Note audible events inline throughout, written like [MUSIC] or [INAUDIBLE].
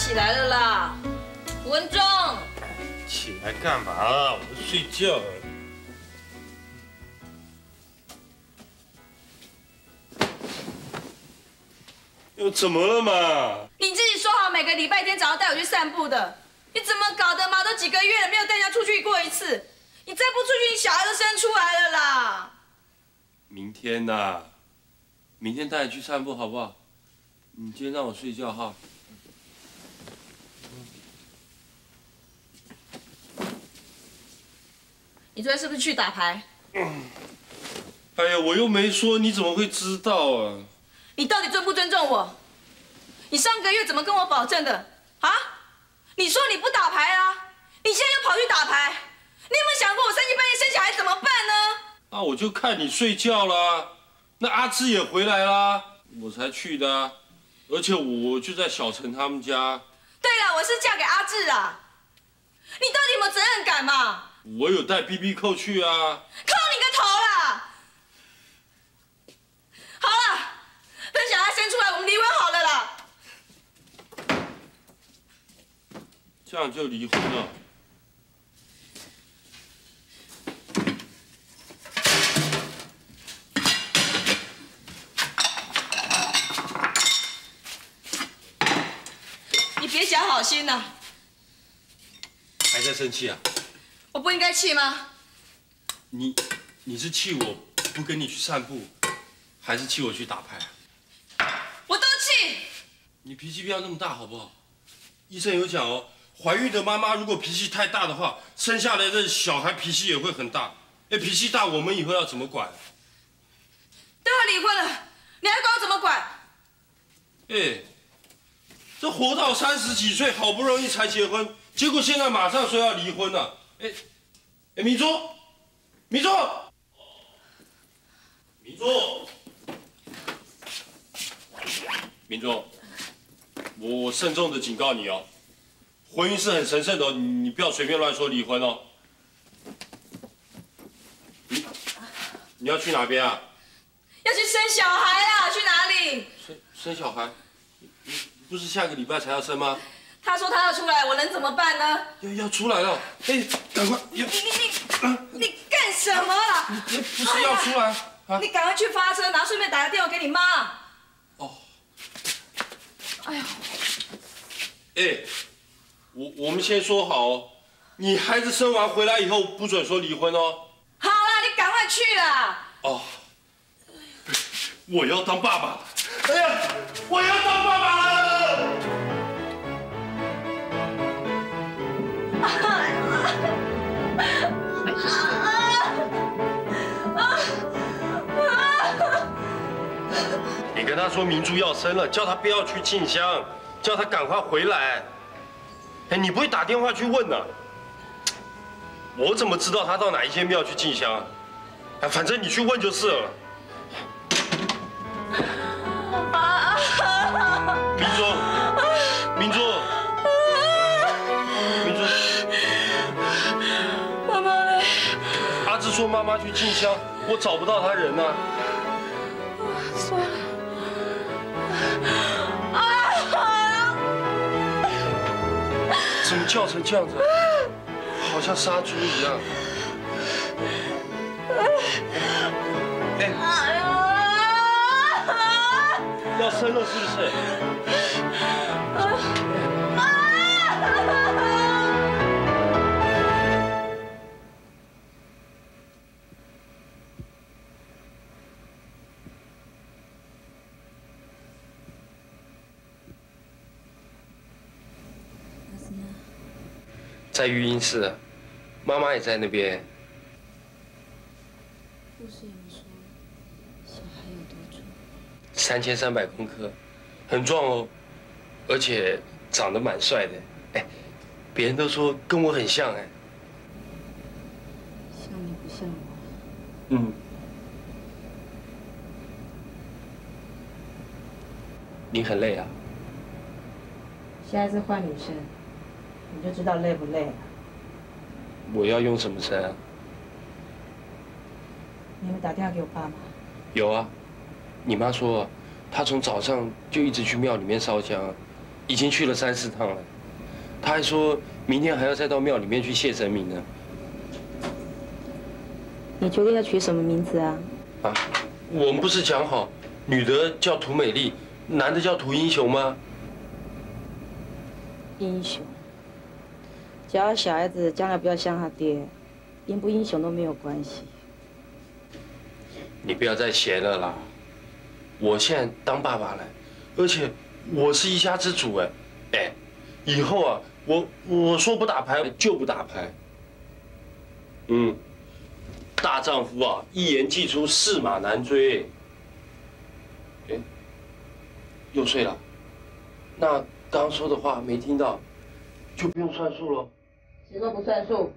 起来了啦！文忠，起来干嘛？我睡觉。又怎么了嘛？你自己说好每个礼拜天早上带我去散步的，你怎么搞的嘛？都几个月了，没有带人家出去过一次。你再不出去，你小孩都生出来了啦！明天呐、明天带你去散步好不好？你今天让我睡觉哈。你昨天是不是去打牌？哎呀，我又没说，你怎么会知道啊？你到底尊不尊重我？你上个月怎么跟我保证的啊？你说你不打牌啊，你现在又跑去打牌，你有没有想过我三更半夜生小孩怎么办呢？那，我就看你睡觉啦，那阿志也回来啦，我才去的啊、而且我就在小陈他们家，对了，我是嫁给阿志啊，你到底有没有责任感嘛？我有带 B B 扣去啊。扣你个头啦！好了，等小孩生出来，我们离婚好了啦。这样就离婚了。你别假好心呐、还在生气啊？我不应该气吗？你你是气我不跟你去散步，还是气我去打牌啊？我都气。你脾气不要那么大好不好？医生有讲哦，怀孕的妈妈如果脾气太大的话，生下来的小孩脾气也会很大。哎，脾气大，我们以后要怎么管？都要离婚了，你还管我怎么管？哎，这活到三十几岁，好不容易才结婚，结果现在马上说要离婚了。哎，哎，明珠，明珠，明珠，明珠，我慎重的警告你哦，婚姻是很神圣的哦，你你不要随便乱说离婚哦。你你要去哪边啊？要去生小孩啦，去哪里？生生小孩？不是下个礼拜才要生吗？他说他要出来，我能怎么办呢？要要出来了，哎，赶快！你你你你干什么啦？你不是要出来啊？你赶快去发车，然后顺便打个电话给你妈。哦，哎呀，哎，我我们先说好哦，你孩子生完回来以后不准说离婚哦。好了，你赶快去啦。哦，我要当爸爸了！哎呀，我要当爸爸了！跟他说明珠要生了，叫他不要去进香，叫他赶快回来。哎，你不会打电话去问呢、我怎么知道他到哪一间庙去进香啊？啊，反正你去问就是了。明珠，明珠，明珠，妈妈嘞？阿志说妈妈去进香，我找不到他人呢、算叫成这样子？好像杀猪一样。哎，要生了是不是？啊在育婴室，妈妈也在那边。护士有说小孩有多重？三千三百公克，很壮哦，而且长得蛮帅的。哎，别人都说跟我很像哎。像你不像我？嗯。你很累啊？现在是换女生。你就知道累不累了。我要用什么车啊？你们打电话给我爸吗？有啊，你妈说，她从早上就一直去庙里面烧香，已经去了三四趟了。她还说明天还要再到庙里面去谢神明呢。你决定要取什么名字啊？啊，我们不是讲好，女的叫涂美丽，男的叫涂英雄吗？英雄。只要小孩子将来不要像他爹，英不英雄都没有关系。你不要再闲了啦！我现在当爸爸了，而且我是一家之主哎，哎，以后啊，我我说不打牌就不打牌。嗯，大丈夫啊，一言既出，驷马难追。哎，又睡了？那刚说的话没听到，就不用算数了。谁说不算数？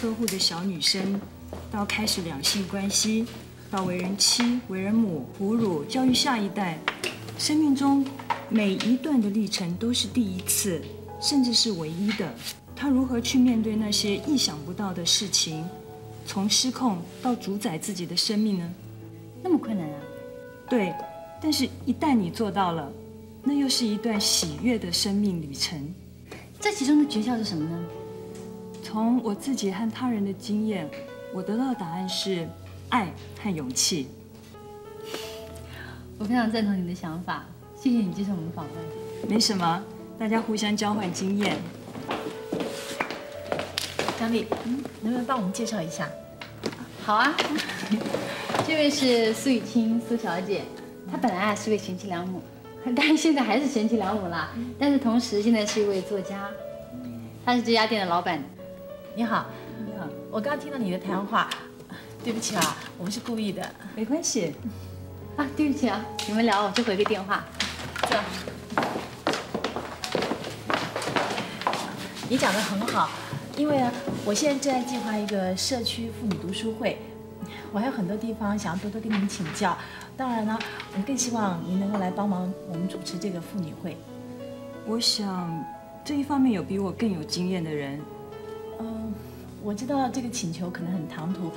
呵护的小女生。到开始两性关系，到为人妻、为人母、哺乳、教育下一代，生命中每一段的历程都是第一次，甚至是唯一的。他如何去面对那些意想不到的事情，从失控到主宰自己的生命呢？那么困难啊！对，但是一旦你做到了，那又是一段喜悦的生命旅程。这其中的诀窍是什么呢？从我自己和他人的经验。我得到的答案是爱和勇气。我非常赞同你的想法，谢谢你接受我们的访问。没什么，大家互相交换经验。张丽，嗯，能不能帮我们介绍一下？好啊，[LAUGHS] 这位是苏雨清苏小姐，她本来啊是位贤妻良母，但是现在还是贤妻良母啦。但是同时现在是一位作家，她是这家店的老板。你好。我刚听到你的谈话，对不起啊，我们是故意的，没关系。啊，对不起啊，你们聊，我就回个电话。走。你讲的很好，因为啊，我现在正在计划一个社区妇女读书会，我还有很多地方想要多多跟你们请教。当然呢，我更希望您能够来帮忙我们主持这个妇女会。我想这一方面有比我更有经验的人。我知道这个请求可能很唐突，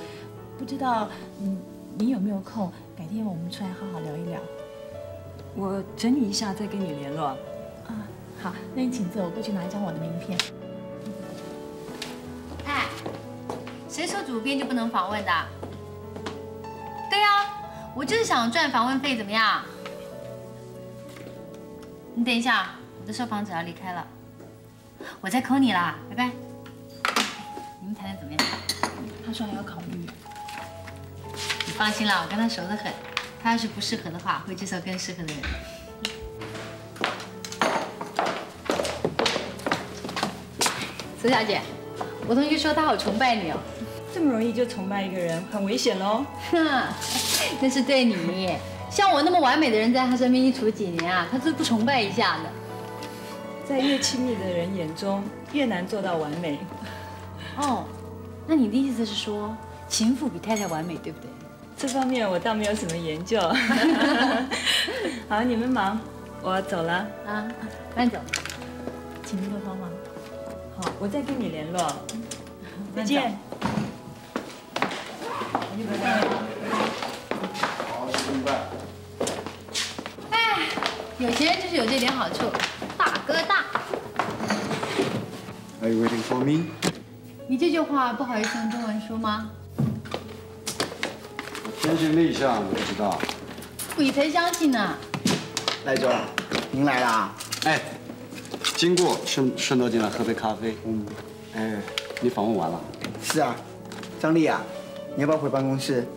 不知道嗯，你有没有空？改天我们出来好好聊一聊。我整理一下再跟你联络。啊，好，那你请坐，我过去拿一张我的名片。哎，谁说主编就不能访问的？对呀，我就是想赚访问费，怎么样？你等一下，我的受访者要离开了，我再 call 你啦，拜拜。说还要考虑。你放心啦，我跟他熟得很。他要是不适合的话，会介绍更适合的人。苏小姐，我同学说他好崇拜你哦。这么容易就崇拜一个人，很危险喽。哼，那是对你。像我那么完美的人，在他身边一处几年啊，他是不崇拜一下的。在越亲密的人眼中，越难做到完美。哦，那你的意思是说，情妇比太太完美，对不对？这方面我倒没有什么研究。[LAUGHS] 好，你们忙，我走了。啊，慢走。请您多帮忙。好，我再跟你联络。再慢走见。哎，有钱人就是有这点好处，大哥大。Are you waiting for me？你这句话不好意思用中文说吗？天性内向，我知道。鬼才相信呢。赖总，您来啦？哎，经过顺顺道进来喝杯咖啡。嗯。哎，你访问完了？是啊，张丽啊，你要不要回办公室？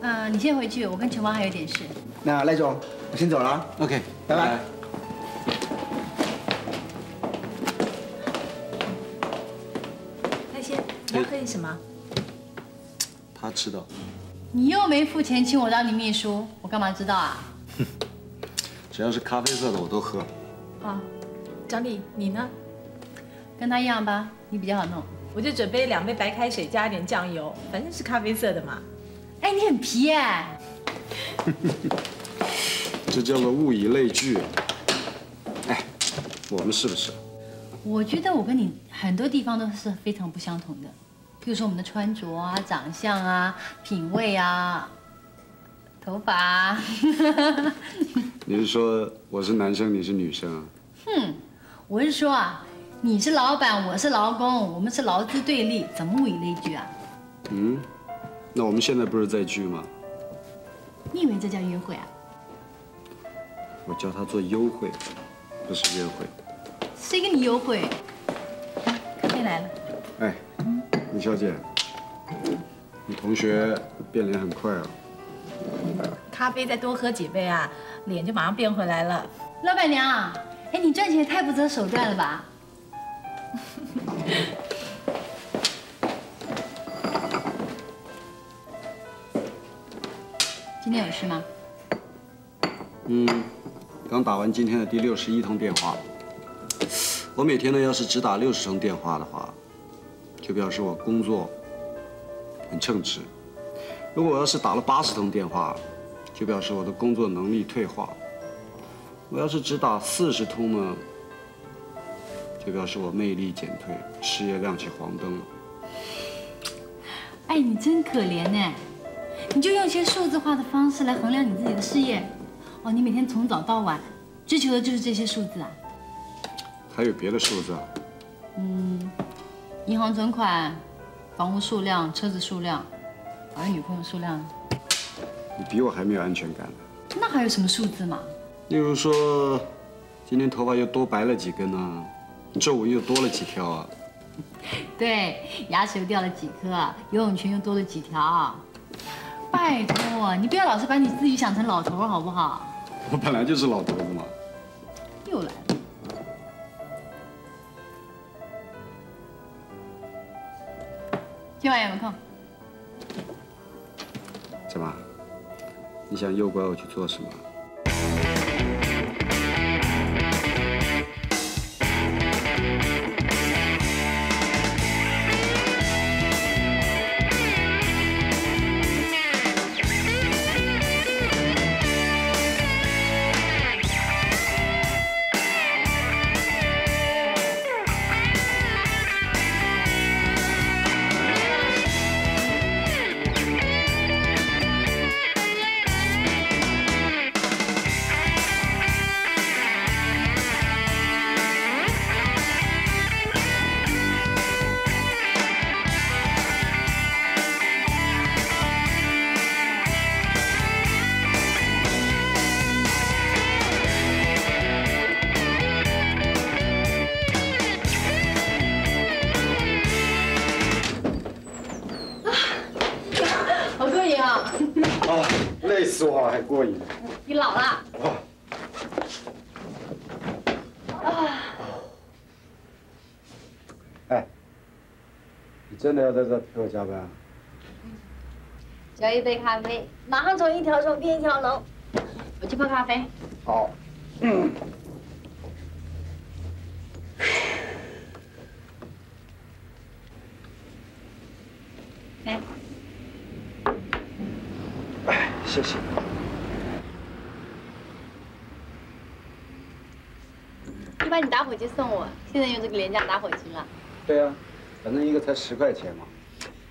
嗯、你先回去，我跟陈妈还有点事。那赖总，我先走了啊。OK，拜拜。你要喝点什么？他知道，你又没付钱请我当你秘书，我干嘛知道啊？哼 [LAUGHS] 只要是咖啡色的我都喝。哦，张丽，你呢？跟他一样吧，你比较好弄。我就准备两杯白开水加一点酱油，反正是咖啡色的嘛。哎，你很皮哎。[LAUGHS] 这叫做物以类聚。哎，我们是不是？我觉得我跟你很多地方都是非常不相同的，比如说我们的穿着啊、长相啊、品味啊、头发啊。[LAUGHS] 你是说我是男生，你是女生啊？哼，我是说啊，你是老板，我是劳工，我们是劳资对立，怎么物以类聚啊？嗯，那我们现在不是在聚吗？你以为这叫约会啊？我叫他做优惠，不是约会。谁跟你优惠？咖啡来了。哎，李小姐，你同学变脸很快啊。咖啡再多喝几杯啊，脸就马上变回来了。老板娘，哎，你赚钱也太不择手段了吧？[LAUGHS] 今天有事吗？嗯，刚打完今天的第六十一通电话。我每天呢，要是只打六十通电话的话，就表示我工作很称职；如果我要是打了八十通电话，就表示我的工作能力退化；我要是只打四十通呢，就表示我魅力减退，事业亮起黄灯了。哎，你真可怜呢，你就用一些数字化的方式来衡量你自己的事业。哦，你每天从早到晚追求的就是这些数字啊？还有别的数字啊？嗯，银行存款、房屋数量、车子数量，还有女朋友数量。你比我还没有安全感呢。那还有什么数字嘛？例如说，今天头发又多白了几根啊，皱纹又多了几条啊。[LAUGHS] 对，牙齿又掉了几颗，游泳圈又多了几条。拜托，你不要老是把你自己想成老头儿好不好？[LAUGHS] 我本来就是老头子嘛。又来了。今晚有没空？怎么？你想诱拐我去做什么？过瘾。你老了。哇！哎，你真的要在这陪我加班啊？叫一杯咖啡，马上从一条虫变一条龙。我去泡咖啡。好。来，把你打火机送我，现在用这个廉价打火机了。对啊，反正一个才十块钱嘛。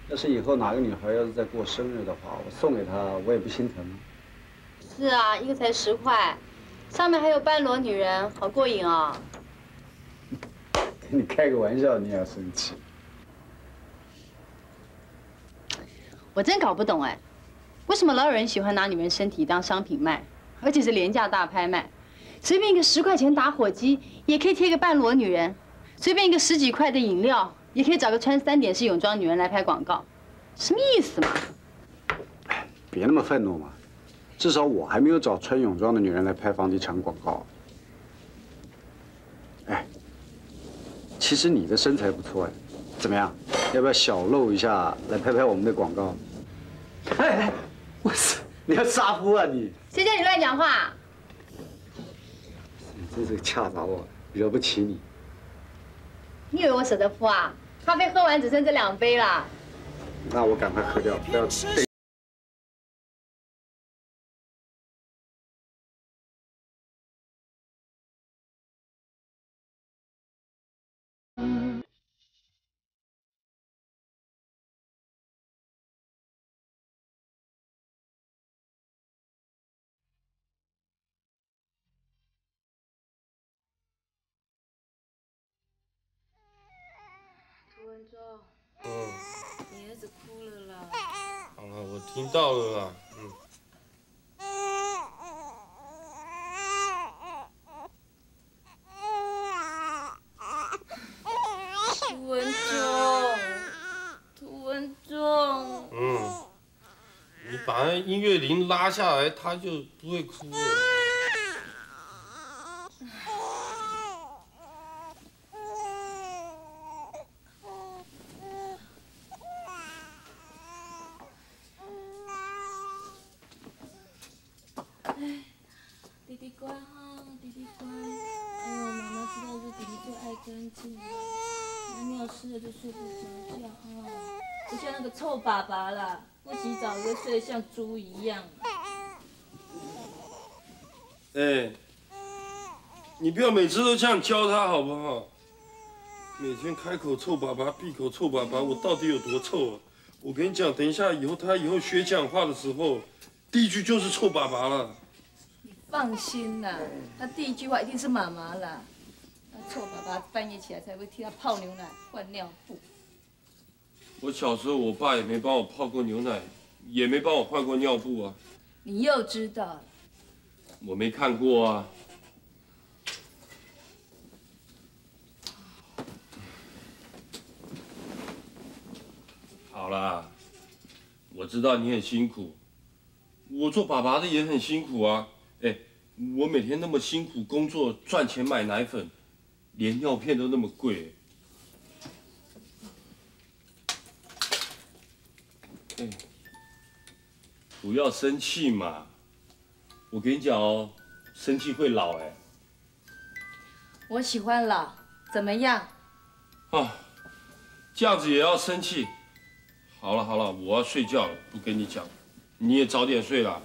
要是以后哪个女孩要是在过生日的话，我送给她，我也不心疼。是啊，一个才十块，上面还有半裸女人，好过瘾啊！跟 [LAUGHS] 你开个玩笑，你也要生气？我真搞不懂哎，为什么老有人喜欢拿女人身体当商品卖，而且是廉价大拍卖？随便一个十块钱打火机，也可以贴个半裸女人；随便一个十几块的饮料，也可以找个穿三点式泳装女人来拍广告，什么意思嘛？别那么愤怒嘛，至少我还没有找穿泳装的女人来拍房地产广告。哎，其实你的身材不错哎，怎么样？要不要小露一下来拍拍我们的广告？哎哎，我操！你要杀夫啊你！谁叫你乱讲话？你真是恰着我，惹不起你。你以为我舍得付啊？咖啡喝完只剩这两杯了。那我赶快喝掉，不要嗯，你儿子哭了啦。好了，我听到了啦。嗯。[LAUGHS] 涂文忠，涂文忠，嗯，你把那音乐铃拉下来，他就不会哭了。弟弟乖哈，弟弟乖。哎呦，妈妈知道这弟弟最爱干净了，那尿湿了就睡不着觉哈，不像那个臭爸爸啦，不洗澡就睡得像猪一样。哎，你不要每次都这样教他好不好？每天开口臭爸爸，闭口臭爸爸，我到底有多臭啊？我跟你讲，等一下以后他以后学讲话的时候，第一句就是臭爸爸了。放心啦，他第一句话一定是妈妈啦。那臭爸爸半夜起来才会替他泡牛奶、换尿布。我小时候，我爸也没帮我泡过牛奶，也没帮我换过尿布啊。你又知道了，我没看过啊。好啦，我知道你很辛苦，我做爸爸的也很辛苦啊。哎，我每天那么辛苦工作赚钱买奶粉，连尿片都那么贵。哎，不要生气嘛，我跟你讲哦，生气会老哎。我喜欢老，怎么样？啊，这样子也要生气？好了好了，我要睡觉了，不跟你讲，你也早点睡了。